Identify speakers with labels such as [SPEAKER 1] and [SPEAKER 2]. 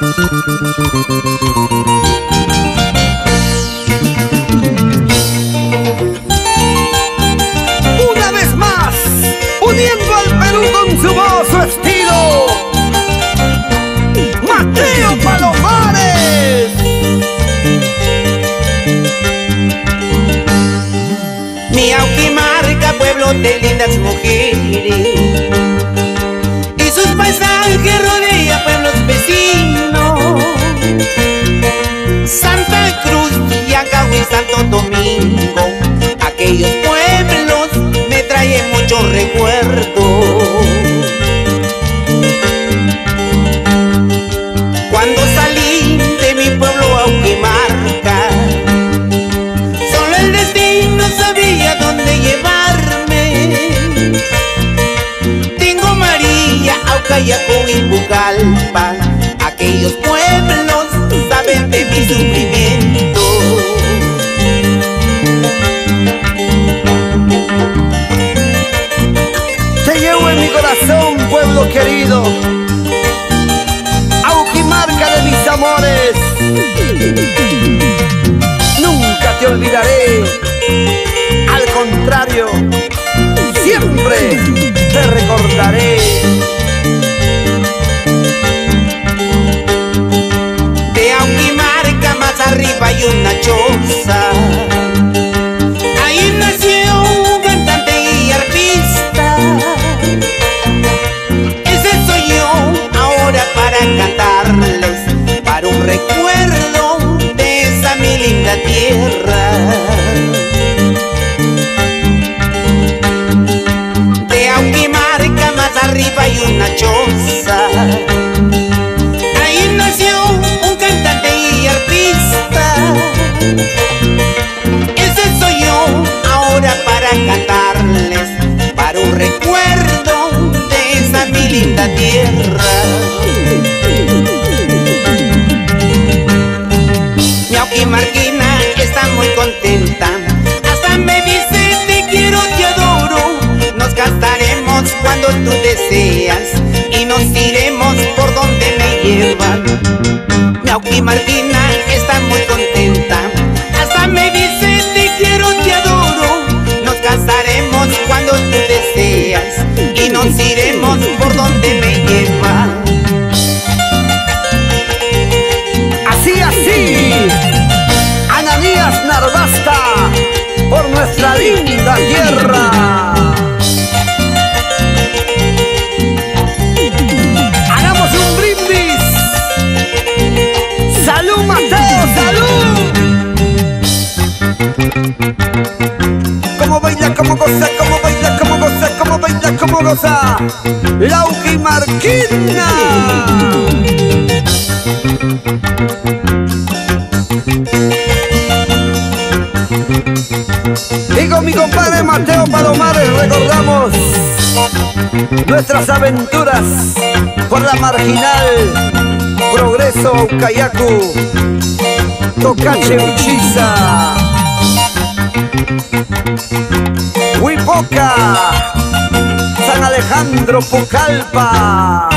[SPEAKER 1] Una vez más, uniendo al Perú con su voz, su estilo. Mateo Palomares.
[SPEAKER 2] Mi marca pueblo de lindas mujeres Y sus paisajes rodea pueblos recuerdos Cuando salí de mi pueblo a Solo el destino sabía dónde llevarme. Tengo María, Aucayaco y Bugalpa Aquellos pueblos
[SPEAKER 1] Al contrario, siempre te recordaré.
[SPEAKER 2] De Auquimarca más arriba hay una choza. Ahí nació un cantante y artista. Ese soy yo ahora para cantarles Para un recuerdo de esa mi linda tierra una choza Ahí nació un cantante y artista Y nos iremos por donde me llevan. Mi Auquimarquina está muy contenta. Hasta me dice te quiero, te adoro. Nos casaremos cuando tú deseas Y nos iremos por donde me llevan
[SPEAKER 1] como goza. Lauki Marquina. Y con mi compadre Mateo Palomares recordamos nuestras aventuras por la marginal Progreso Ucayacu, Tocache Uchiza, Huipoca, Alejandro Pucallpa.